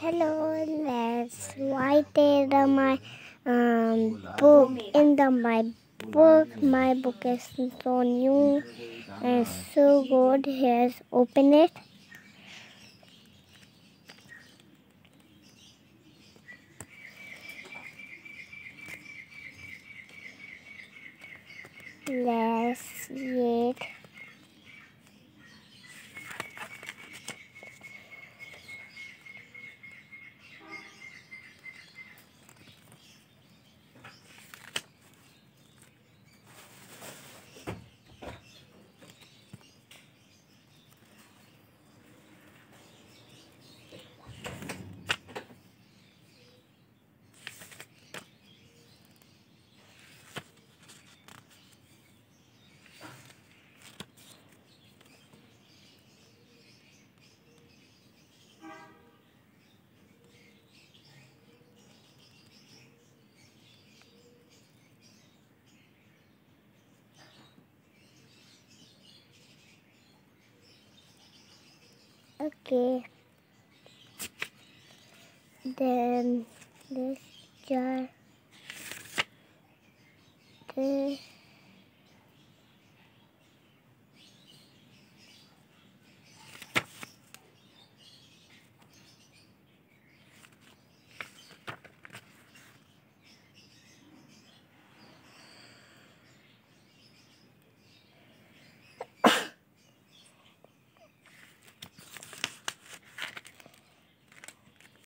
Hello, let's write it on my um, book. In the my book, my book is so new and so good. Here's open it. Let's see Okay. Then this jar.